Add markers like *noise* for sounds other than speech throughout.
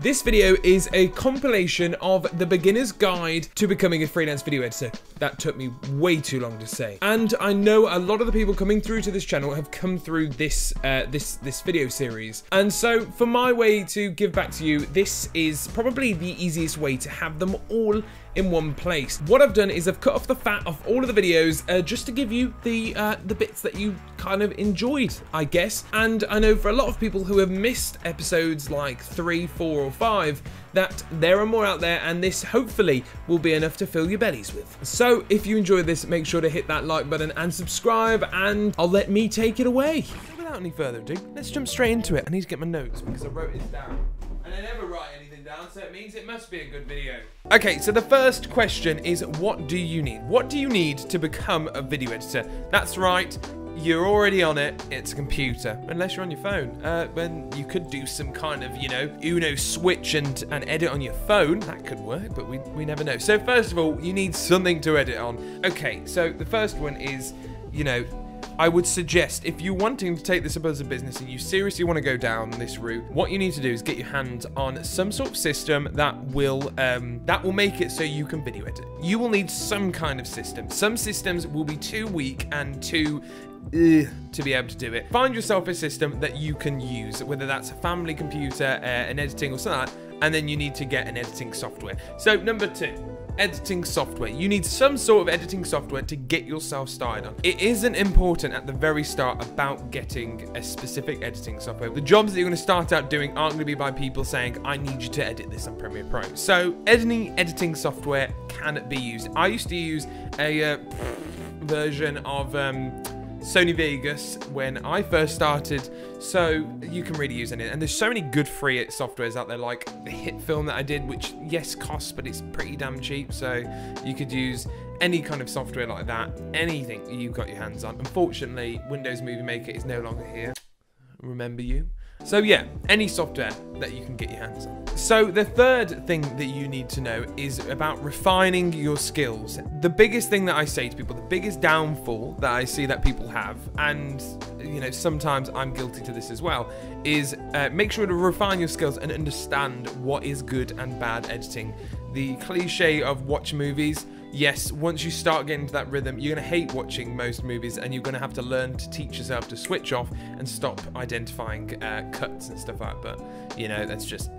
This video is a compilation of the beginner's guide to becoming a freelance video editor. That took me way too long to say. And I know a lot of the people coming through to this channel have come through this uh, this this video series. And so for my way to give back to you, this is probably the easiest way to have them all in one place. What I've done is I've cut off the fat off all of the videos uh, just to give you the uh, the bits that you kind of enjoyed, I guess. And I know for a lot of people who have missed episodes like three, four, or five, that there are more out there and this hopefully will be enough to fill your bellies with. So if you enjoyed this, make sure to hit that like button and subscribe and I'll let me take it away. Without any further ado, let's jump straight into it. I need to get my notes because I wrote it down. And I never write anything down, so it means it must be a good video. Okay, so the first question is what do you need? What do you need to become a video editor? That's right, you're already on it, it's a computer. Unless you're on your phone. Uh, when you could do some kind of, you know, Uno switch and, and edit on your phone. That could work, but we, we never know. So first of all, you need something to edit on. Okay, so the first one is, you know, I would suggest if you're wanting to take this up as a business and you seriously want to go down this route, what you need to do is get your hands on some sort of system that will um, that will make it so you can video edit. You will need some kind of system. Some systems will be too weak and too to be able to do it. Find yourself a system that you can use, whether that's a family computer, uh, an editing or something like that, and then you need to get an editing software. So number two, editing software. You need some sort of editing software to get yourself started on. It isn't important at the very start about getting a specific editing software. The jobs that you're going to start out doing aren't going to be by people saying, I need you to edit this on Premiere Pro. So editing editing software can be used. I used to use a uh, version of um, Sony Vegas when I first started, so you can really use any. And there's so many good free softwares out there, like the HitFilm that I did, which yes costs, but it's pretty damn cheap. So you could use any kind of software like that, anything you've got your hands on. Unfortunately, Windows Movie Maker is no longer here. Remember you? So yeah, any software that you can get your hands on. So the third thing that you need to know is about refining your skills. The biggest thing that I say to people, the biggest downfall that I see that people have, and you know sometimes I'm guilty to this as well, is uh, make sure to refine your skills and understand what is good and bad editing. The cliche of watch movies yes, once you start getting into that rhythm, you're going to hate watching most movies and you're going to have to learn to teach yourself to switch off and stop identifying uh, cuts and stuff like that. But, you know, that's just,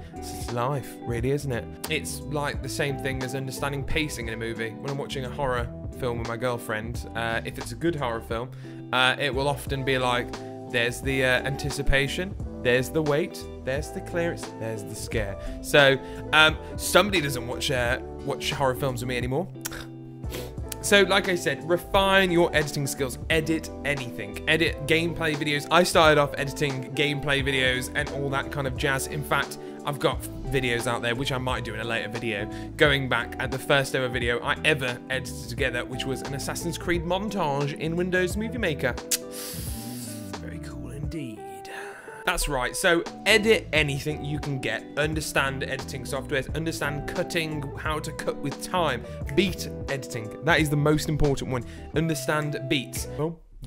life, really, isn't it? It's like the same thing as understanding pacing in a movie. When I'm watching a horror film with my girlfriend, uh, if it's a good horror film, uh, it will often be like, there's the uh, anticipation, there's the wait, there's the clearance, there's the scare. So, um, somebody doesn't watch uh, watch horror films with me anymore. So, like I said, refine your editing skills. Edit anything. Edit gameplay videos. I started off editing gameplay videos and all that kind of jazz. In fact, I've got videos out there, which I might do in a later video, going back at the first ever video I ever edited together, which was an Assassin's Creed montage in Windows Movie Maker. Very cool indeed. That's right. So edit anything you can get. Understand editing softwares. Understand cutting, how to cut with time. Beat editing. That is the most important one. Understand beats.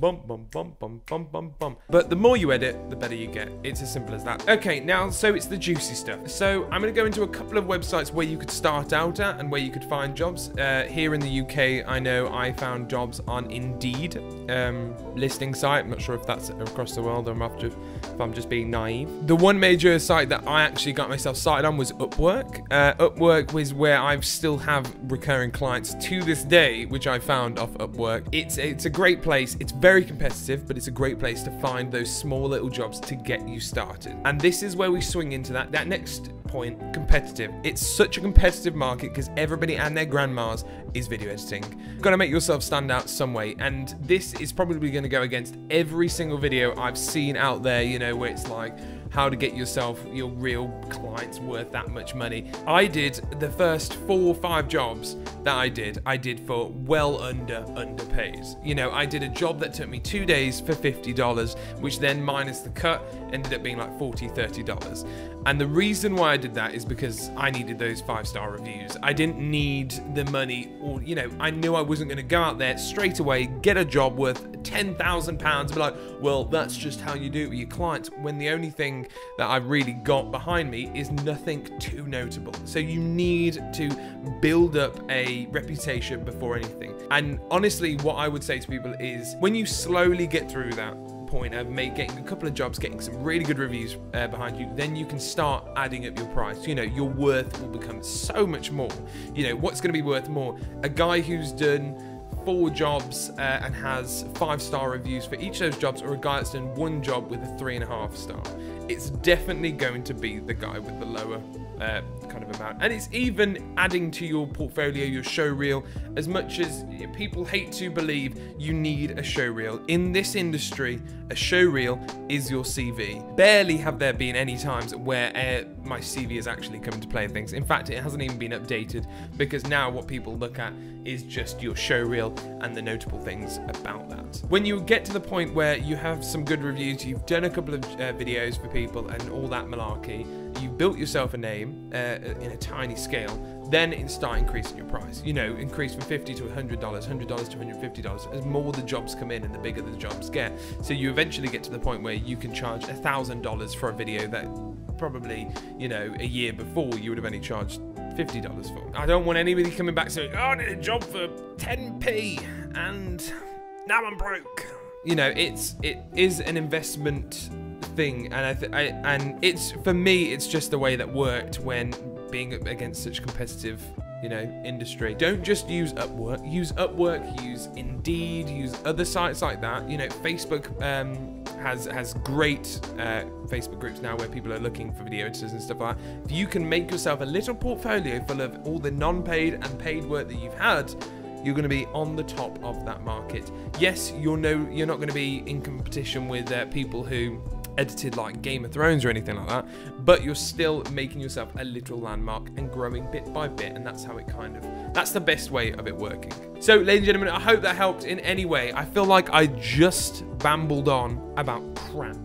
Bum, bum, bum, bum, bum, bum, bum. But the more you edit, the better you get. It's as simple as that. Okay, now, so it's the juicy stuff. So I'm going to go into a couple of websites where you could start out at and where you could find jobs. Uh, here in the UK, I know I found jobs on Indeed um, listing site. I'm not sure if that's across the world or if I'm just being naive. The one major site that I actually got myself started on was Upwork. Uh, Upwork was where I still have recurring clients to this day, which I found off Upwork. It's, it's a great place. It's very competitive, but it's a great place to find those small little jobs to get you started. And this is where we swing into that, that next point, competitive. It's such a competitive market because everybody and their grandmas is video editing. You've got to make yourself stand out some way. And this is probably going to go against every single video I've seen out there, you know, where it's like, how to get yourself your real clients worth that much money. I did the first four or five jobs that I did, I did for well under underpaid. You know, I did a job that took me two days for $50, which then minus the cut ended up being like $40, $30. And the reason why I did that is because I needed those five star reviews. I didn't need the money, or, you know, I knew I wasn't going to go out there straight away, get a job worth £10,000 and be like, well, that's just how you do it with your clients, when the only thing that I've really got behind me is nothing too notable. So you need to build up a reputation before anything. And honestly, what I would say to people is when you slowly get through that, point of make, getting a couple of jobs, getting some really good reviews uh, behind you, then you can start adding up your price. You know, your worth will become so much more. You know, what's going to be worth more? A guy who's done four jobs uh, and has five star reviews for each of those jobs, or a guy that's done one job with a three and a half star. It's definitely going to be the guy with the lower uh, kind of amount. And it's even adding to your portfolio, your show reel, as much as people hate to believe you need a show reel. In this industry, a show reel is your CV. Barely have there been any times where uh, my CV has actually come into play things. In fact, it hasn't even been updated because now what people look at is just your show reel and the notable things about that. When you get to the point where you have some good reviews, you've done a couple of uh, videos for people and all that malarkey, you've built yourself a name uh, Uh, in a tiny scale, then start increasing your price. You know, increase from 50 to $100, $100 to $150 as more the jobs come in and the bigger the jobs get. So you eventually get to the point where you can charge $1,000 for a video that probably, you know, a year before you would have only charged $50 for. I don't want anybody coming back saying, oh, I need a job for 10p and now I'm broke. You know, it's it is an investment thing, and I, th- I and it's for me, it's just the way that worked when being against such competitive you know industry. Don't just use upwork use upwork use indeed use other sites like that. You know facebook um, has has great uh, facebook groups now where people are looking for video editors and stuff like that. If you can make yourself a little portfolio full of all the non-paid and paid work that you've had you're going to be on the top of that market. Yes you're no you're not going to be in competition with uh, people who edited like Game of Thrones or anything like that, but you're still making yourself a little landmark and growing bit by bit, and that's how it kind of that's the best way of it working. So, ladies and gentlemen, I hope that helped in any way. I feel like I just bambled on about crap.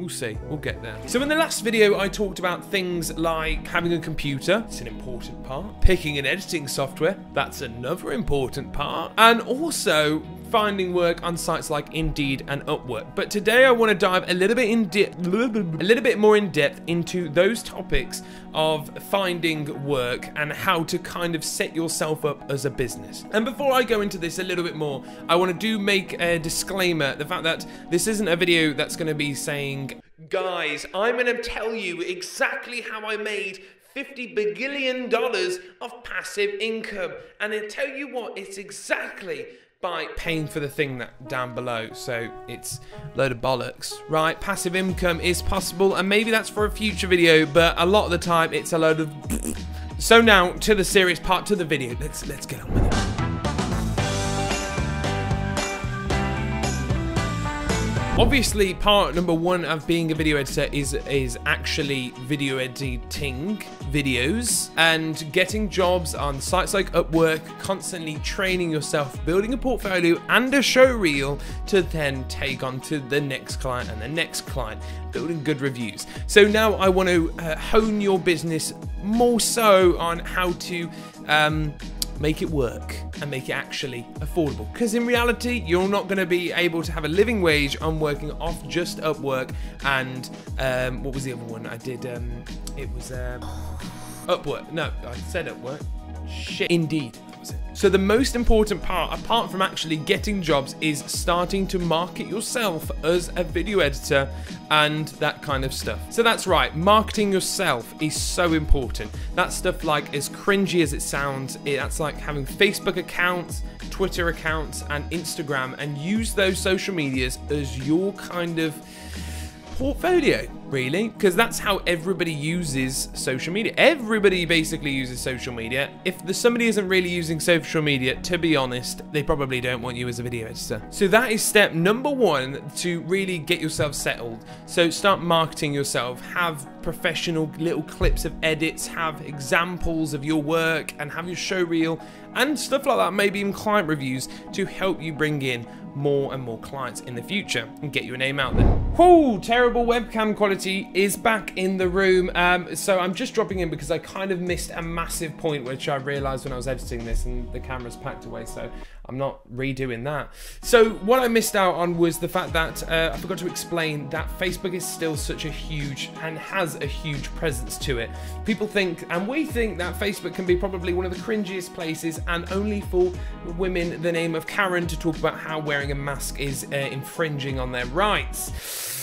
We'll see, we'll get there. So in the last video, I talked about things like having a computer, it's an important part, picking an editing software, that's another important part, and also finding work on sites like Indeed and Upwork. But today I want to dive a little bit in depth, a little bit more in depth into those topics of finding work and how to kind of set yourself up as a business. And before I go into this a little bit more, I want to do make a disclaimer, the fact that this isn't a video that's going to be saying, guys, I'm going to tell you exactly how I made 50 bagillion dollars of passive income. And I tell you what, it's exactly by paying for the thing that down below. So it's load of bollocks, right? Passive income is possible, and maybe that's for a future video, but a lot of the time it's a load of. *laughs* So now to the serious part to the video. Let's let's get on with it. Obviously, part number one of being a video editor is is actually video editing videos and getting jobs on sites like Upwork, constantly training yourself, building a portfolio and a show reel to then take on to the next client and the next client, building good reviews. So now I want to uh, hone your business more so on how to um, make it work and make it actually affordable. Because in reality, you're not going to be able to have a living wage on working off just Upwork and um, what was the other one I did? Um, it was um, Upwork. No, I said Upwork. Shit. Indeed. So the most important part, apart from actually getting jobs, is starting to market yourself as a video editor and that kind of stuff. So that's right, marketing yourself is so important. That stuff like as cringy as it sounds, that's like having Facebook accounts, Twitter accounts, and Instagram, and use those social medias as your kind of portfolio, really, because that's how everybody uses social media. Everybody basically uses social media. If the, somebody isn't really using social media, to be honest, they probably don't want you as a video editor. So that is step number one to really get yourself settled. So start marketing yourself, have professional little clips of edits, have examples of your work, and have your show reel and stuff like that, maybe even client reviews to help you bring in more and more clients in the future and get your name out there. Whoo, terrible webcam quality is back in the room. Um, so I'm just dropping in because I kind of missed a massive point which I realized when I was editing this and the camera's packed away. So I'm not redoing that. So what I missed out on was the fact that uh, I forgot to explain that Facebook is still such a huge and has a huge presence to it. People think, and we think that Facebook can be probably one of the cringiest places and only for women the name of Karen to talk about how wearing a mask is uh, infringing on their rights.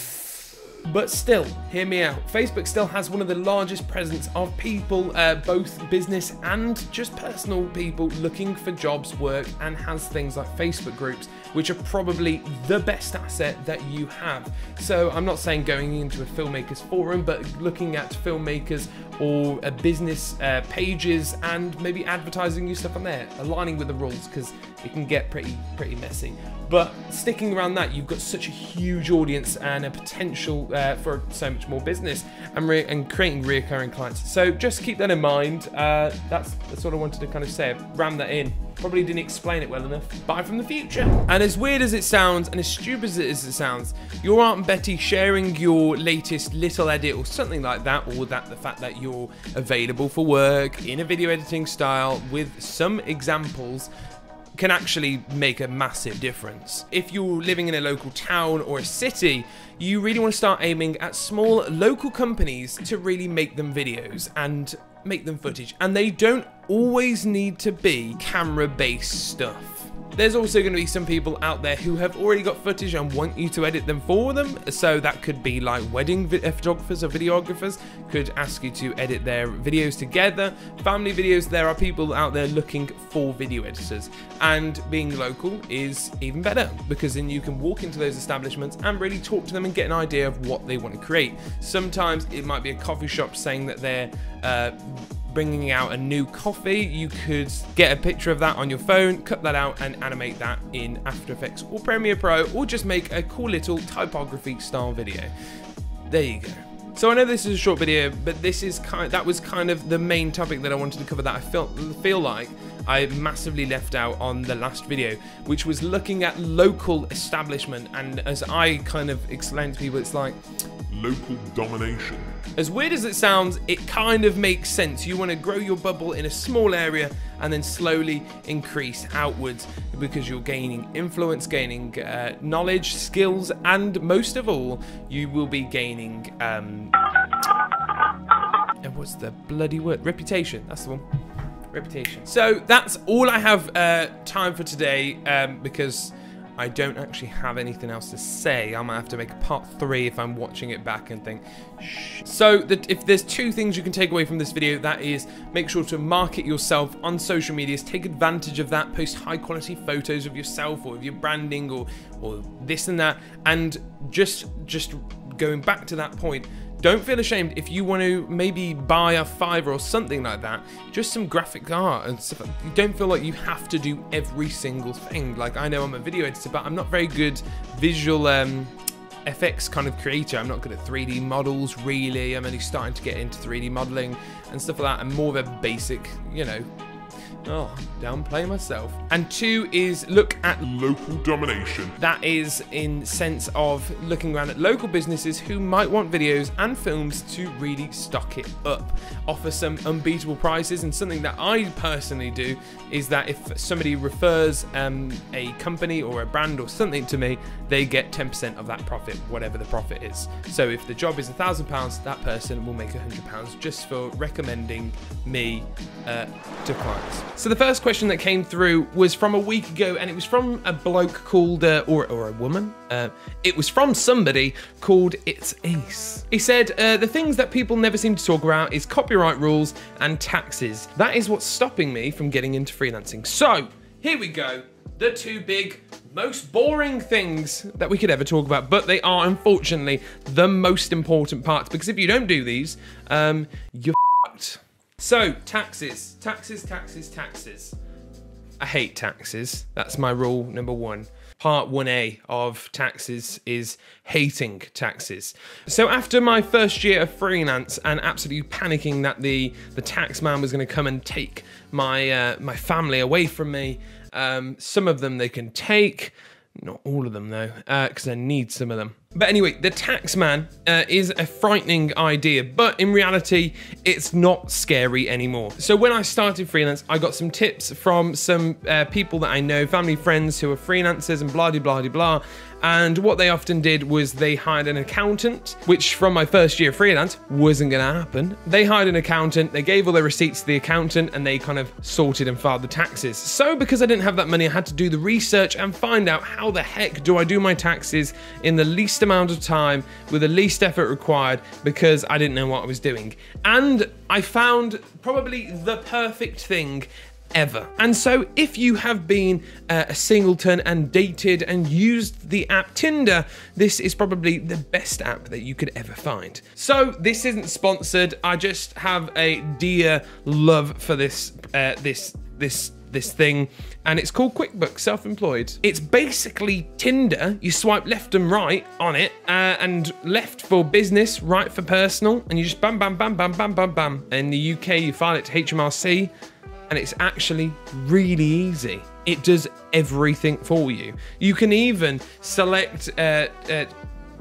But still, hear me out. Facebook still has one of the largest presence of people, uh, both business and just personal people looking for jobs, work, and has things like Facebook groups, which are probably the best asset that you have. So I'm not saying going into a filmmakers forum, but looking at filmmakers or uh, business uh, pages and maybe advertising new stuff on there, aligning with the rules because it can get pretty pretty messy. But sticking around that, you've got such a huge audience and a potential uh, for so much more business and, and creating reoccurring clients. So just keep that in mind. Uh, that's, that's what I wanted to kind of say. Ram that in. Probably didn't explain it well enough. Bye from the future. And as weird as it sounds, and as stupid as it sounds, your Aunt Betty sharing your latest little edit or something like that, or that the fact that you're available for work in a video editing style with some examples can actually make a massive difference. If you're living in a local town or a city, you really want to start aiming at small local companies to really make them videos and make them footage. And they don't always need to be camera based stuff. There's also going to be some people out there who have already got footage and want you to edit them for them. So that could be like wedding photographers or videographers could ask you to edit their videos together. Family videos, there are people out there looking for video editors. And being local is even better because then you can walk into those establishments and really talk to them and get an idea of what they want to create. Sometimes it might be a coffee shop saying that they're uh, bringing out a new coffee, you could get a picture of that on your phone, cut that out and animate that in After Effects or Premiere Pro, or just make a cool little typography style video. There you go. So I know this is a short video, but this is kind that was kind of the main topic that I wanted to cover that I felt feel like I massively left out on the last video, which was looking at local establishment and as I kind of explained to people, it's like local domination. As weird as it sounds, it kind of makes sense. You want to grow your bubble in a small area and then slowly increase outwards because you're gaining influence, gaining uh, knowledge, skills, and most of all, you will be gaining. Um, and what's the bloody word? Reputation. That's the one. Reputation. So that's all I have uh, time for today um, because I don't actually have anything else to say. I might have to make a part three if I'm watching it back and think, Shh. So that if there's two things you can take away from this video, that is make sure to market yourself on social medias, take advantage of that, post high quality photos of yourself or of your branding or, or this and that. And just, just going back to that point, don't feel ashamed if you want to maybe buy a Fiverr or something like that. Just some graphic art and stuff. You don't feel like you have to do every single thing. Like I know I'm a video editor, but I'm not very good visual um, FX kind of creator. I'm not good at 3D models really. I'm only starting to get into 3D modeling and stuff like that. I'm more of a basic, you know, Oh, downplay myself. And two is look at local domination. That is in sense of looking around at local businesses who might want videos and films to really stock it up. Offer some unbeatable prices and something that I personally do is that if somebody refers um, a company or a brand or something to me, they get 10% of that profit, whatever the profit is. So if the job is a thousand pounds, that person will make a hundred pounds just for recommending me uh, to clients. So the first question that came through was from a week ago, and it was from a bloke called, uh, or, or a woman. Uh, it was from somebody called It's Ace. He said, uh, the things that people never seem to talk about is copyright rules and taxes. That is what's stopping me from getting into freelancing. So, here we go. The two big, most boring things that we could ever talk about, but they are unfortunately the most important parts because if you don't do these, um, you're. So, taxes, taxes, taxes, taxes. I hate taxes. That's my rule number one. Part 1A of taxes is hating taxes. So after my first year of freelance and absolutely panicking that the, the tax man was going to come and take my, uh, my family away from me, um, some of them they can take, not all of them though, because uh, I need some of them. But anyway, the taxman uh, is a frightening idea, but in reality, it's not scary anymore. So when I started freelance, I got some tips from some uh, people that I know, family friends who are freelancers and blah, blah, blah, blah. And what they often did was they hired an accountant, which from my first year freelance wasn't going to happen. They hired an accountant, they gave all their receipts to the accountant, and they kind of sorted and filed the taxes. So because I didn't have that money, I had to do the research and find out how the heck do I do my taxes in the least amount of time with the least effort required because I didn't know what I was doing. And I found probably the perfect thing ever. And so, if you have been uh, a singleton and dated and used the app Tinder, this is probably the best app that you could ever find. So, this isn't sponsored. I just have a dear love for this uh, this this this thing and it's called QuickBooks Self-Employed. It's basically Tinder. You swipe left and right on it uh, and left for business, right for personal and you just bam bam bam bam bam bam bam. In the UK you file it to HMRC and it's actually really easy. It does everything for you. You can even select uh, uh,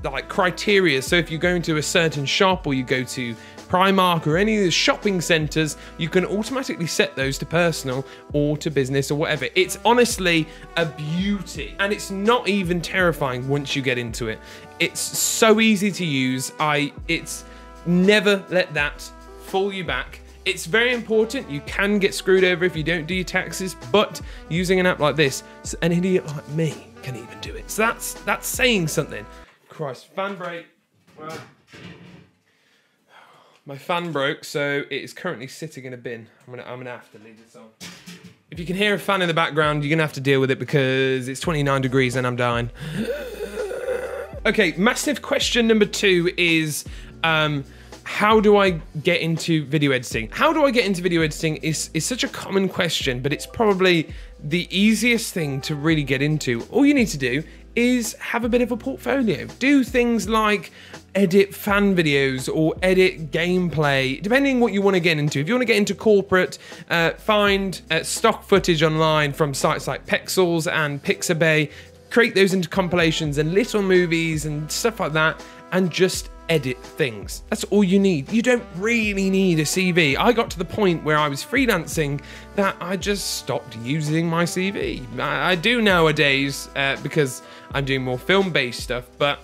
like criteria. So if you go into a certain shop or you go to Primark or any of the shopping centers, you can automatically set those to personal or to business or whatever. It's honestly a beauty and it's not even terrifying once you get into it. It's so easy to use. I it's never let that fool you back. It's very important. You can get screwed over if you don't do your taxes, but using an app like this, an idiot like me can even do it. So that's that's saying something. Christ, fan break. Well, my fan broke, so it is currently sitting in a bin. I'm gonna I'm gonna have to leave this on. If you can hear a fan in the background, you're gonna have to deal with it because it's 29 degrees and I'm dying. *sighs* okay, massive question number two is um, how do I get into video editing? How do I get into video editing is, is such a common question, but it's probably the easiest thing to really get into. All you need to do is have a bit of a portfolio. Do things like edit fan videos or edit gameplay, depending what you want to get into. If you want to get into corporate, uh, find uh, stock footage online from sites like Pexels and Pixabay, create those into compilations and little movies and stuff like that, and just edit things. That's all you need. You don't really need a CV. I got to the point where I was freelancing that I just stopped using my CV. I, I do nowadays uh, because I'm doing more film based stuff, but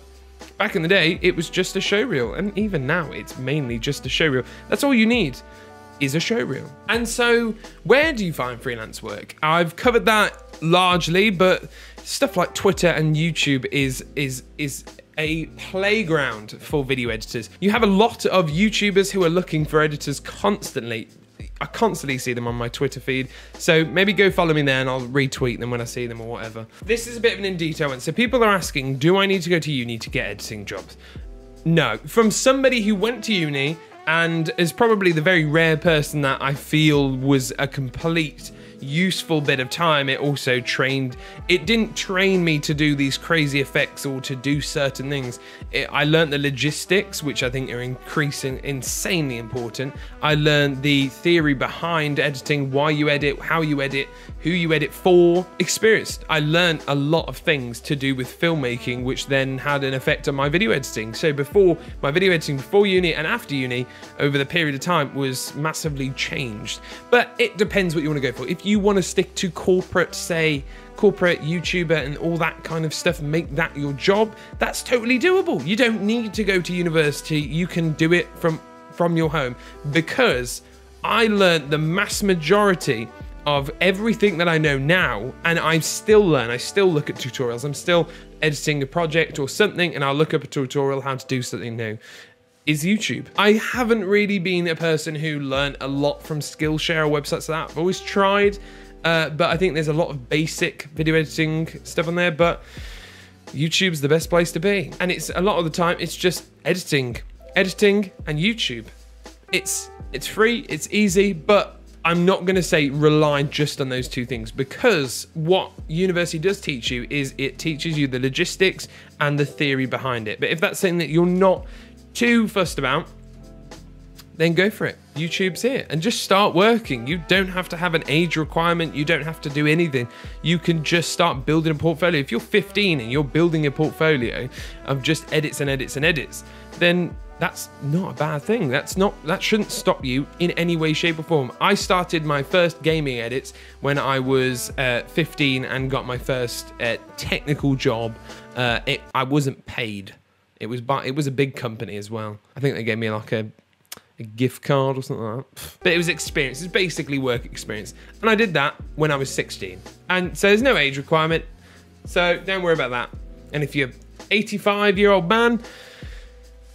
back in the day, it was just a showreel. And even now, it's mainly just a showreel. That's all you need is a showreel. And so, where do you find freelance work? I've covered that largely, but stuff like Twitter and YouTube is is is a playground for video editors. You have a lot of YouTubers who are looking for editors constantly. I constantly see them on my Twitter feed. So maybe go follow me there and I'll retweet them when I see them or whatever. This is a bit of an in detail one. So people are asking, do I need to go to uni to get editing jobs? No. From somebody who went to uni and is probably the very rare person that I feel was a complete useful bit of time, it also trained. It didn't train me to do these crazy effects or to do certain things. It, I learned the logistics, which I think are increasing insanely important. I learned the theory behind editing, why you edit, how you edit, who you edit for. Experienced. I learned a lot of things to do with filmmaking, which then had an effect on my video editing. So before my video editing before uni and after uni, over the period of time, was massively changed. But it depends what you want to go for. If you want to stick to corporate, say, corporate YouTuber and all that kind of stuff, make that your job, that's totally doable. You don't need to go to university. You can do it from from your home because I learned the mass majority of everything that I know now, and I still learn. I still look at tutorials. I'm still editing a project or something, and I'll look up a tutorial how to do something new. Is YouTube. I haven't really been a person who learned a lot from Skillshare or websites like that. I've always tried, uh, but I think there's a lot of basic video editing stuff on there. But YouTube's the best place to be, and it's a lot of the time it's just editing, editing, and YouTube. It's it's free, it's easy, but I'm not going to say rely just on those two things because what university does teach you is it teaches you the logistics and the theory behind it. But if that's something that you're not too fussed about, then go for it. YouTube's here and just start working. You don't have to have an age requirement. You don't have to do anything. You can just start building a portfolio. If you're 15 and you're building a portfolio of just edits and edits and edits, then that's not a bad thing. That's not that shouldn't stop you in any way, shape, or form. I started my first gaming edits when I was uh, 15 and got my first uh, technical job. Uh, it, I wasn't paid. It was by, it was a big company as well. I think they gave me like a a gift card or something like that. But it was experience. It's basically work experience. And I did that when I was 16. And so there's no age requirement. So don't worry about that. And if you're 85 year old man,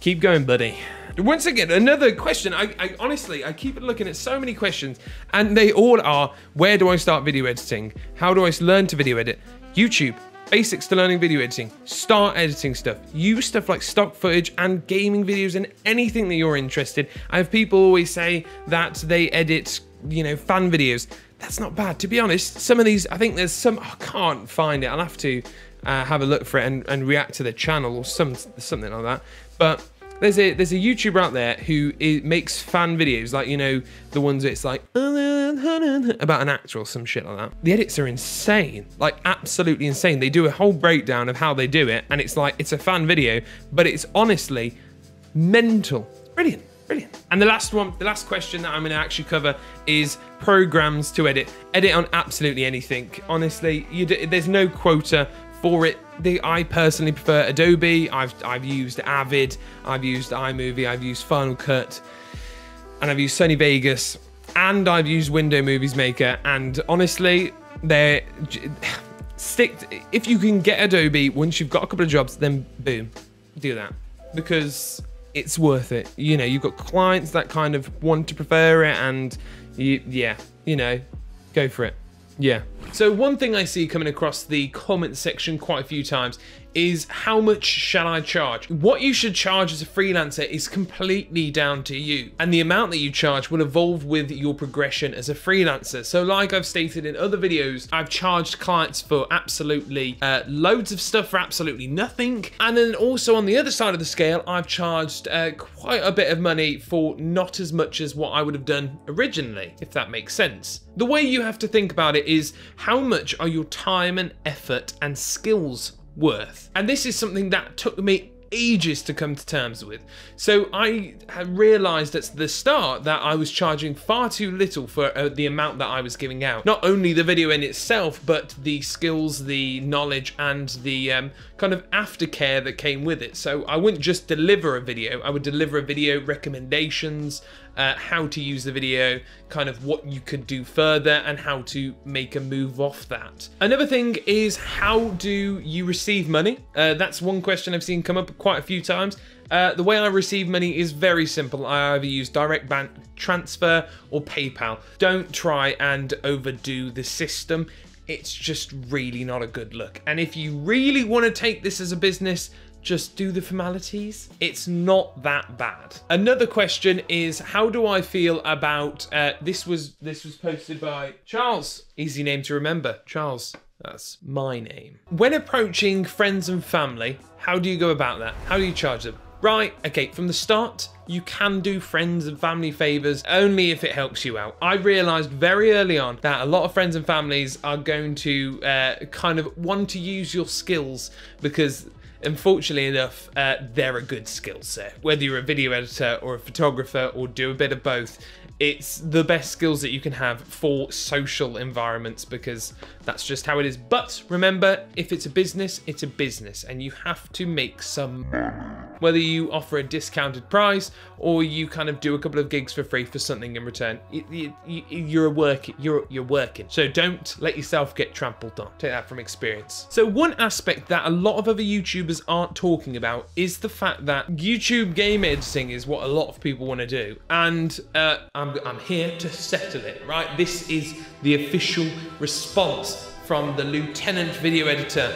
keep going, buddy. Once again, another question. I, I, honestly, I keep looking at so many questions, and they all are: Where do I start video editing? How do I learn to video edit? YouTube, basics to learning video editing. Start editing stuff. Use stuff like stock footage and gaming videos and anything that you're interested. I have people always say that they edit, you know, fan videos. That's not bad. To be honest, some of these, I think there's some. I can't find it. I'll have to uh, have a look for it and, and react to the channel or some something like that. But there's a there's a YouTuber out there who is, makes fan videos, like you know the ones it's like about an actor or some shit like that. The edits are insane, like absolutely insane. They do a whole breakdown of how they do it, and it's like it's a fan video, but it's honestly mental. Brilliant. Brilliant. And the last one, the last question that I'm going to actually cover is programs to edit. Edit on absolutely anything. Honestly, there's no quota for it. I personally prefer Adobe. I've I've used Avid, I've used iMovie, I've used Final Cut, and I've used Sony Vegas, and I've used Window Movies Maker. And honestly, they're stick. If you can get Adobe once you've got a couple of jobs, then boom, do that because it's worth it. You know, you've got clients that kind of want to prefer it, and you, yeah, you know, go for it. Yeah. So one thing I see coming across the comment section quite a few times is how much shall I charge? What you should charge as a freelancer is completely down to you. And the amount that you charge will evolve with your progression as a freelancer. So like I've stated in other videos, I've charged clients for absolutely uh, loads of stuff for absolutely nothing. And then also on the other side of the scale, I've charged uh, quite a bit of money for not as much as what I would have done originally, if that makes sense. The way you have to think about it is how much are your time and effort and skills worth. And this is something that took me ages to come to terms with. So I realized at the start that I was charging far too little for uh, the amount that I was giving out. Not only the video in itself, but the skills, the knowledge, and the um, kind of aftercare that came with it. So I wouldn't just deliver a video, I would deliver a video recommendations, uh, how to use the video, kind of what you could do further, and how to make a move off that. Another thing is how do you receive money? Uh, that's one question I've seen come up quite a few times. Uh, the way I receive money is very simple. I either use direct bank transfer or PayPal. Don't try and overdo the system. It's just really not a good look. And if you really want to take this as a business, just do the formalities. It's not that bad. Another question is how do I feel about uh, this was this was posted by Charles. Easy name to remember. Charles. That's my name. When approaching friends and family, how do you go about that? How do you charge them? Right, okay, from the start, you can do friends and family favors only if it helps you out. I realized very early on that a lot of friends and families are going to uh, kind of want to use your skills because unfortunately enough, uh, they're a good skill set. Whether you're a video editor or a photographer or do a bit of both, it's the best skills that you can have for social environments because that's just how it is. But remember, if it's a business, it's a business and you have to make some whether you offer a discounted price or you kind of do a couple of gigs for free for something in return. You, are working. You're you're working. So don't let yourself get trampled on. Take that from experience. So one aspect that a lot of other YouTubers aren't talking about is the fact that YouTube game editing is what a lot of people want to do, and uh, I'm I'm here to settle it. Right, this is the official response from the Lieutenant Video Editor,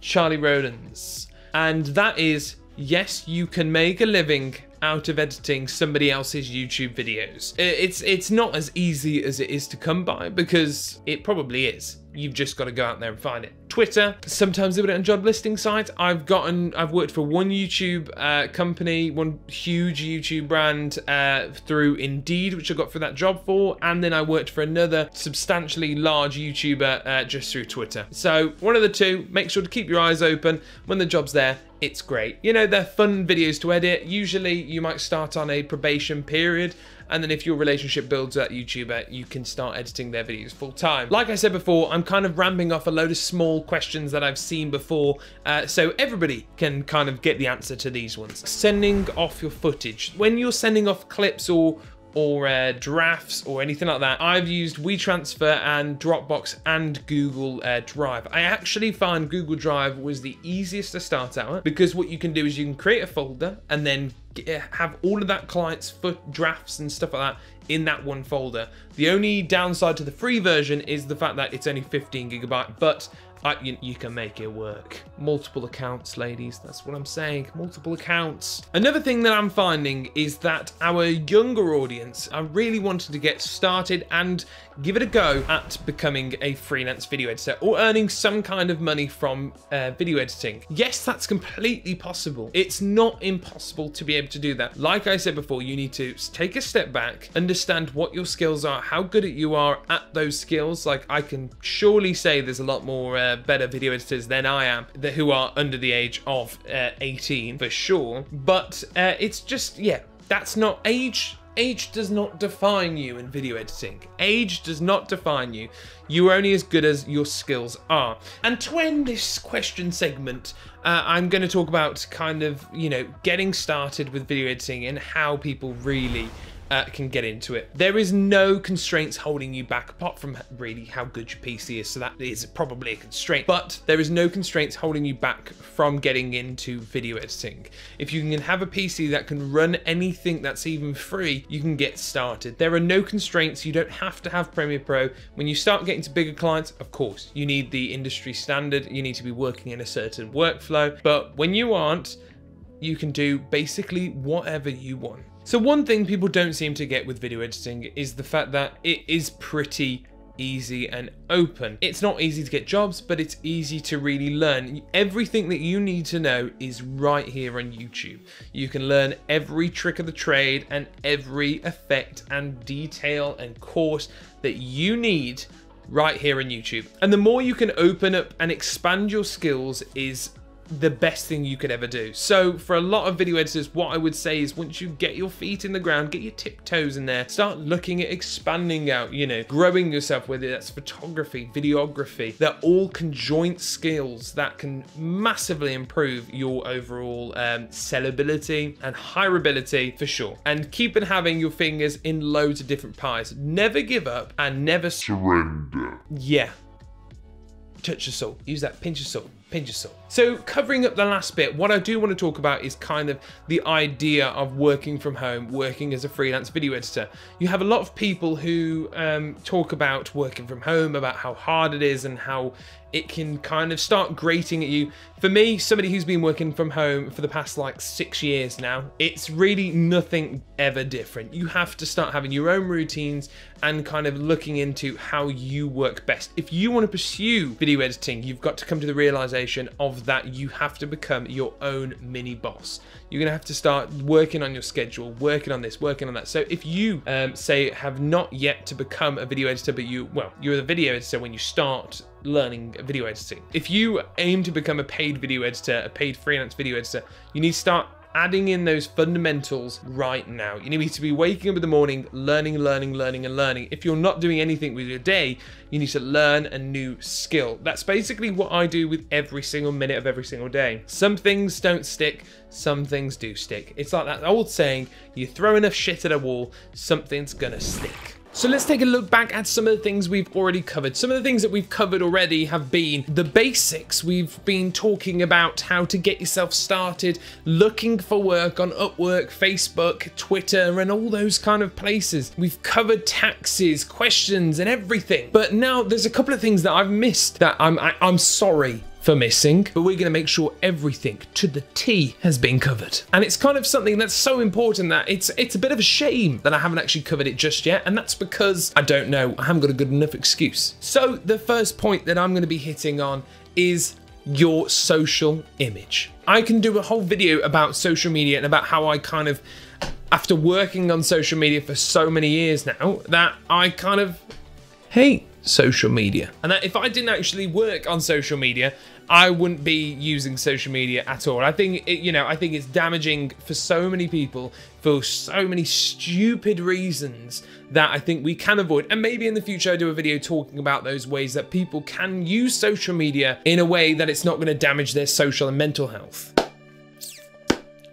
Charlie Rowlands, and that is yes, you can make a living out of editing somebody else's YouTube videos. It's it's not as easy as it is to come by because it probably is. You've just got to go out there and find it. Twitter, sometimes they it on job listing sites. I've gotten, I've worked for one YouTube uh, company, one huge YouTube brand uh, through Indeed, which I got for that job for, and then I worked for another substantially large YouTuber uh, just through Twitter. So one of the two, make sure to keep your eyes open. When the job's there, it's great. You know, they're fun videos to edit. Usually you might start on a probation period and then if your relationship builds that YouTuber, you can start editing their videos full time. Like I said before, I'm kind of ramping off a load of small questions that I've seen before, uh, so everybody can kind of get the answer to these ones. Sending off your footage. When you're sending off clips or or uh, drafts or anything like that, I've used WeTransfer and Dropbox and Google uh, Drive. I actually find Google Drive was the easiest to start out because what you can do is you can create a folder and then have all of that client's foot drafts and stuff like that in that one folder. The only downside to the free version is the fact that it's only 15 gigabyte, but you, you, can make it work. Multiple accounts, ladies. That's what I'm saying. Multiple accounts. Another thing that I'm finding is that our younger audience are really wanting to get started and give it a go at becoming a freelance video editor or earning some kind of money from uh, video editing. Yes, that's completely possible. It's not impossible to be able to do that. Like I said before, you need to take a step back, understand what your skills are, how good you are at those skills. Like I can surely say there's a lot more uh, better video editors than I am who are under the age of uh, 18 for sure. But uh, it's just, yeah, that's not age age does not define you in video editing. Age does not define you. You are only as good as your skills are. And to end this question segment, uh, I'm going to talk about kind of, you know, getting started with video editing and how people really uh, can get into it. There is no constraints holding you back apart from really how good your PC is, so that is probably a constraint, but there is no constraints holding you back from getting into video editing. If you can have a PC that can run anything that's even free, you can get started. There are no constraints, you don't have to have Premiere Pro. When you start getting to bigger clients, of course, you need the industry standard, you need to be working in a certain workflow, but when you aren't, you can do basically whatever you want. So one thing people don't seem to get with video editing is the fact that it is pretty easy and open. It's not easy to get jobs, but it's easy to really learn. Everything that you need to know is right here on YouTube. You can learn every trick of the trade and every effect and detail and course that you need right here on YouTube. And the more you can open up and expand your skills is the best thing you could ever do. So for a lot of video editors, what I would say is once you get your feet in the ground, get your tiptoes in there, start looking at expanding out, you know, growing yourself, whether that's photography, videography, they're all conjoint skills that can massively improve your overall um, sellability and hireability for sure. And keep on having your fingers in loads of different pies. Never give up and never surrender. Yeah. Touch of salt. Use that pinch of salt pinch of salt. So covering up the last bit, what I do want to talk about is kind of the idea of working from home, working as a freelance video editor. You have a lot of people who um, talk about working from home, about how hard it is and how it can kind of start grating at you. For me, somebody who's been working from home for the past like six years now, it's really nothing ever different. You have to start having your own routines and kind of looking into how you work best. If you want to pursue video editing, you've got to come to the realization of that you have to become your own mini boss. You're going to have to start working on your schedule, working on this, working on that. So if you um, say have not yet to become a video editor, but you, well, you're the video editor when you start learning video editing. If you aim to become a paid video editor, a paid freelance video editor, you need to start adding in those fundamentals right now. You need to be waking up in the morning, learning, learning, learning, and learning. If you're not doing anything with your day, you need to learn a new skill. That's basically what I do with every single minute of every single day. Some things don't stick, some things do stick. It's like that old saying, you throw enough shit at a wall, something's gonna stick. So let's take a look back at some of the things we've already covered. Some of the things that we've covered already have been the basics. We've been talking about how to get yourself started, looking for work on Upwork, Facebook, Twitter, and all those kind of places. We've covered taxes, questions, and everything. But now there's a couple of things that I've missed that I'm I, am i am sorry for missing, but we're going to make sure everything to the T has been covered. And it's kind of something that's so important that it's it's a bit of a shame that I haven't actually covered it just yet, and that's because I don't know, I haven't got a good enough excuse. So the first point that I'm going to be hitting on is your social image. I can do a whole video about social media and about how I kind of after working on social media for so many years now that I kind of hate social media. And that if I didn't actually work on social media, I wouldn't be using social media at all. I think it, you know, I think it's damaging for so many people for so many stupid reasons that I think we can avoid. And maybe in the future I do a video talking about those ways that people can use social media in a way that it's not going to damage their social and mental health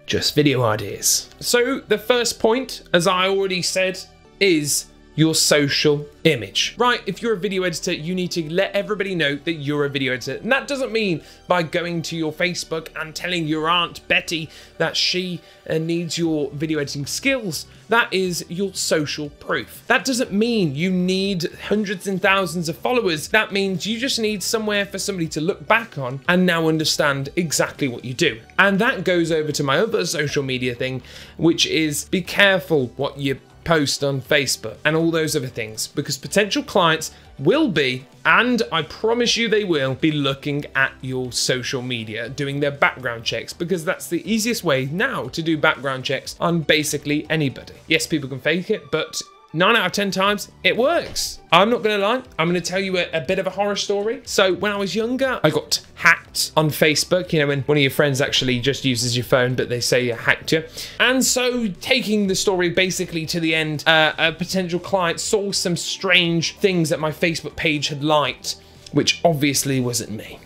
just video ideas. So the first point, as I already said, is your social image. Right, if you're a video editor, you need to let everybody know that you're a video editor. And that doesn't mean by going to your Facebook and telling your Aunt Betty that she uh, needs your video editing skills. That is your social proof. That doesn't mean you need hundreds and thousands of followers. That means you just need somewhere for somebody to look back on and now understand exactly what you do. And that goes over to my other social media thing, which is be careful what you post on Facebook and all those other things because potential clients will be, and I promise you they will, be looking at your social media, doing their background checks because that's the easiest way now to do background checks on basically anybody. Yes, people can fake it, but nine out of 10 times, it works. I'm not gonna lie, I'm gonna tell you a, a, bit of a horror story. So when I was younger, I got hacked on Facebook, you know, when one of your friends actually just uses your phone, but they say you hacked you. And so taking the story basically to the end, uh, a potential client saw some strange things that my Facebook page had liked, which obviously wasn't me.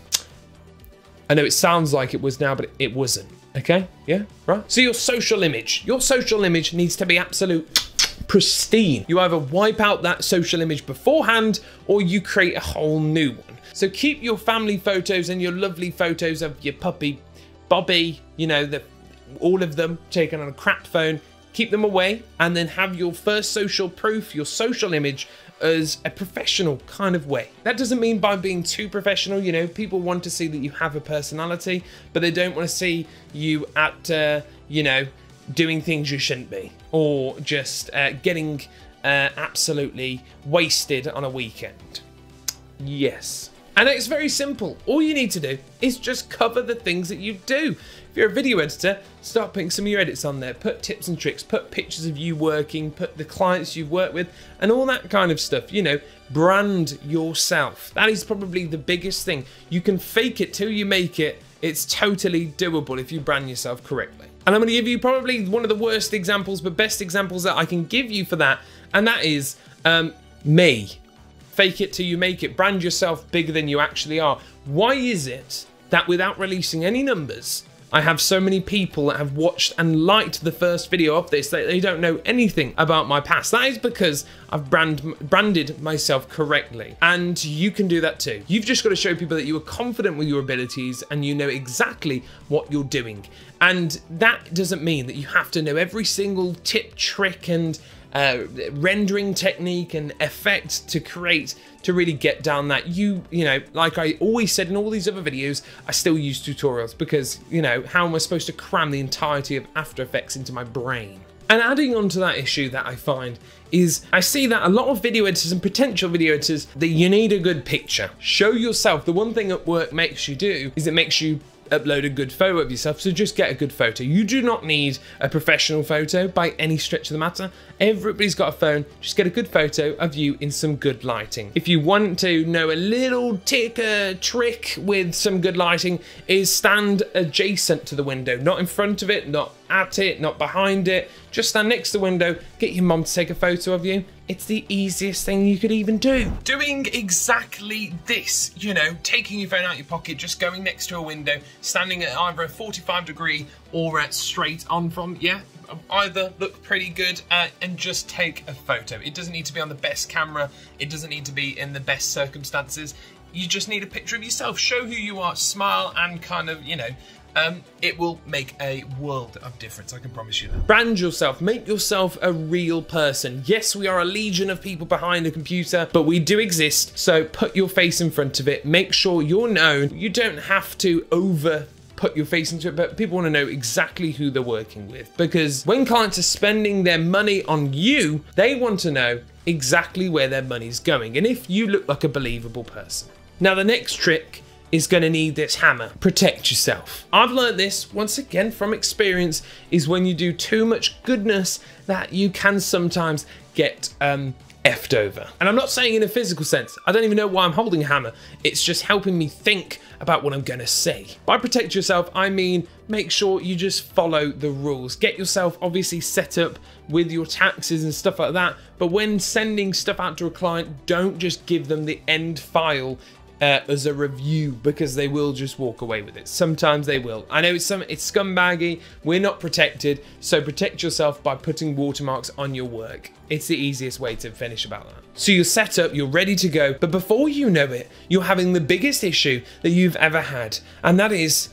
I know it sounds like it was now, but it wasn't. Okay, yeah, right? So your social image, your social image needs to be absolute pristine. You either wipe out that social image beforehand or you create a whole new one. So keep your family photos and your lovely photos of your puppy Bobby, you know, the, all of them taken on a crap phone, keep them away and then have your first social proof, your social image as a professional kind of way. That doesn't mean by being too professional, you know, people want to see that you have a personality, but they don't want to see you at, uh, you know, doing things you shouldn't be, or just uh, getting uh, absolutely wasted on a weekend. Yes. And it's very simple. All you need to do is just cover the things that you do. If you're a video editor, start putting some of your edits on there. Put tips and tricks, put pictures of you working, put the clients you've worked with, and all that kind of stuff. You know, brand yourself. That is probably the biggest thing. You can fake it till you make it. It's totally doable if you brand yourself correctly. And I'm going to give you probably one of the worst examples, but best examples that I can give you for that. And that is um, me. Fake it till you make it. Brand yourself bigger than you actually are. Why is it that without releasing any numbers, I have so many people that have watched and liked the first video of this that they don't know anything about my past. That is because I've brand, branded myself correctly. And you can do that too. You've just got to show people that you are confident with your abilities and you know exactly what you're doing. And that doesn't mean that you have to know every single tip, trick, and uh, rendering technique and effect to create to really get down that you you know like I always said in all these other videos I still use tutorials because you know how am I supposed to cram the entirety of After Effects into my brain and adding on to that issue that I find is I see that a lot of video editors and potential video editors that you need a good picture. Show yourself. The one thing that work makes you do is it makes you upload a good photo of yourself, so just get a good photo. You do not need a professional photo by any stretch of the matter. Everybody's got a phone, just get a good photo of you in some good lighting. If you want to know a little ticker trick with some good lighting is stand adjacent to the window, not in front of it, not at it, not behind it. Just stand next to the window, get your mom to take a photo of you. It's the easiest thing you could even do. Doing exactly this, you know, taking your phone out of your pocket, just going next to a window, standing at either a 45 degree or at straight on from, yeah, either look pretty good uh, and just take a photo. It doesn't need to be on the best camera. It doesn't need to be in the best circumstances. You just need a picture of yourself. Show who you are, smile and kind of, you know, um, it will make a world of difference. I can promise you that. Brand yourself. Make yourself a real person. Yes, we are a legion of people behind the computer, but we do exist. So put your face in front of it. Make sure you're known. You don't have to over put your face into it, but people want to know exactly who they're working with. Because when clients are spending their money on you, they want to know exactly where their money's going and if you look like a believable person. Now, the next trick is going to need this hammer. Protect yourself. I've learned this once again from experience is when you do too much goodness that you can sometimes get um, effed over. And I'm not saying in a physical sense. I don't even know why I'm holding a hammer. It's just helping me think about what I'm going to say. By protect yourself, I mean make sure you just follow the rules. Get yourself obviously set up with your taxes and stuff like that. But when sending stuff out to a client, don't just give them the end file uh, as a review because they will just walk away with it. Sometimes they will. I know it's some it's scumbaggy. We're not protected, so protect yourself by putting watermarks on your work. It's the easiest way to finish about that. So you're set up, you're ready to go, but before you know it, you're having the biggest issue that you've ever had, and that is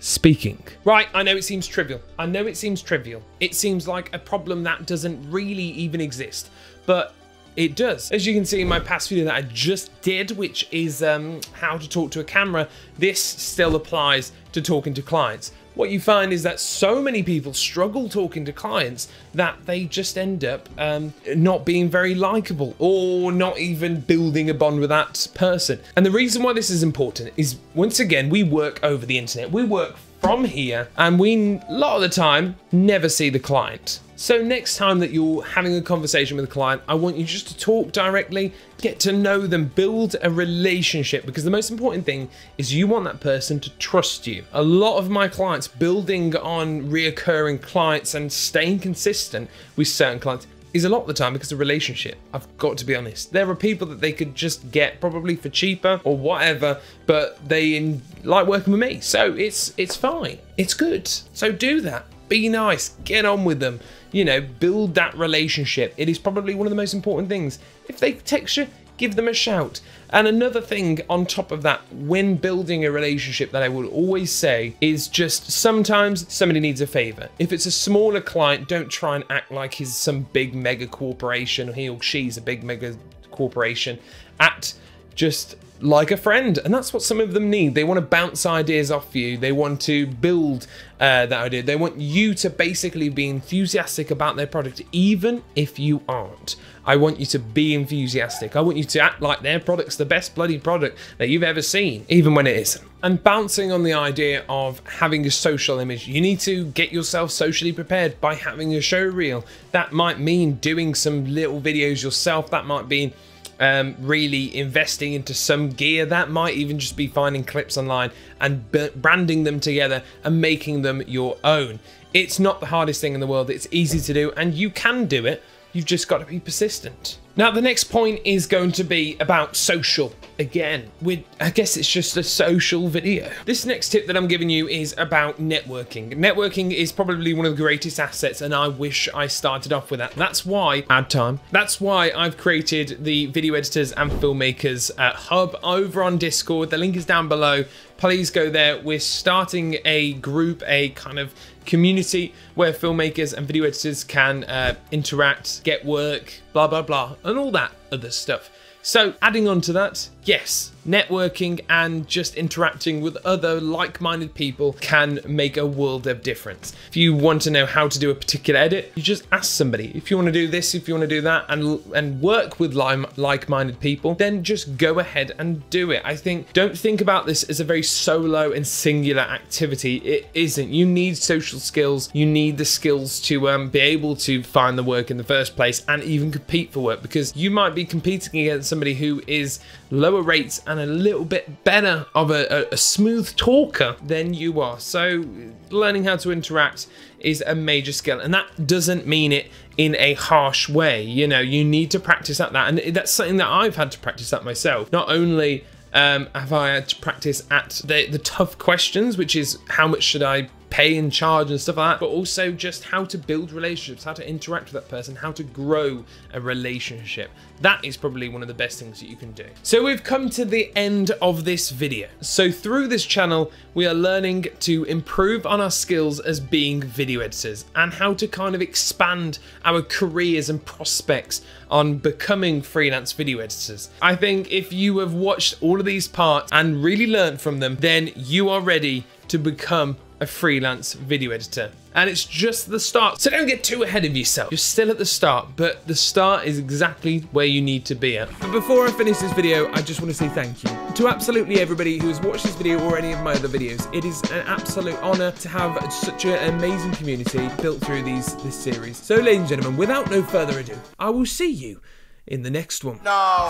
speaking. Right, I know it seems trivial. I know it seems trivial. It seems like a problem that doesn't really even exist, but it does. As you can see in my past video that I just did, which is um, how to talk to a camera, this still applies to talking to clients. What you find is that so many people struggle talking to clients that they just end up um, not being very likable or not even building a bond with that person. And the reason why this is important is once again, we work over the internet. We work from here and we, a lot of the time, never see the client. So next time that you're having a conversation with a client, I want you just to talk directly, get to know them, build a relationship because the most important thing is you want that person to trust you. A lot of my clients building on reoccurring clients and staying consistent with certain clients is a lot of the time because of relationship. I've got to be honest. There are people that they could just get probably for cheaper or whatever, but they like working with me. So it's it's fine. It's good. So do that. Be nice. Get on with them you know, build that relationship. It is probably one of the most important things. If they text you, give them a shout. And another thing on top of that, when building a relationship, that I would always say is just sometimes somebody needs a favor. If it's a smaller client, don't try and act like he's some big mega corporation or he or she's a big mega corporation. Act just like a friend. And that's what some of them need. They want to bounce ideas off you, they want to build uh, that idea. They want you to basically be enthusiastic about their product, even if you aren't. I want you to be enthusiastic. I want you to act like their product's the best bloody product that you've ever seen, even when it isn't. And bouncing on the idea of having a social image, you need to get yourself socially prepared by having a show reel. That might mean doing some little videos yourself. That might be um, really investing into some gear. That might even just be finding clips online and branding them together and making them your own. It's not the hardest thing in the world. It's easy to do and you can do it. You've just got to be persistent. Now, the next point is going to be about social. Again, with I guess it's just a social video. This next tip that I'm giving you is about networking. Networking is probably one of the greatest assets, and I wish I started off with that. That's why ad time. That's why I've created the video editors and filmmakers uh, hub over on Discord. The link is down below. Please go there. We're starting a group, a kind of community where filmmakers and video editors can uh, interact, get work, blah blah blah, and all that other stuff. So, adding on to that, yes, networking and just interacting with other like minded people can make a world of difference. If you want to know how to do a particular edit, you just ask somebody. If you want to do this, if you want to do that, and, and work with like minded people, then just go ahead and do it. I think, don't think about this as a very solo and singular activity. It isn't. You need social skills, you need the skills to um, be able to find the work in the first place and even compete for work because you might be competing against somebody who is lower rates and a little bit better of a, a, a smooth talker than you are. So learning how to interact is a major skill and that doesn't mean it in a harsh way you know you need to practice at that and that's something that i've had to practice at myself not only um, have i had to practice at the, the tough questions which is how much should i pay and charge and stuff like that, but also just how to build relationships, how to interact with that person, how to grow a relationship. That is probably one of the best things that you can do. So we've come to the end of this video. So through this channel, we are learning to improve on our skills as being video editors and how to kind of expand our careers and prospects on becoming freelance video editors. I think if you have watched all of these parts and really learned from them, then you are ready to become a freelance video editor. And it's just the start. So don't get too ahead of yourself. You're still at the start, but the start is exactly where you need to be at. But before I finish this video, I just want to say thank you to absolutely everybody who has watched this video or any of my other videos. It is an absolute honor to have such an amazing community built through these this series. So ladies and gentlemen, without no further ado, I will see you in the next one. No.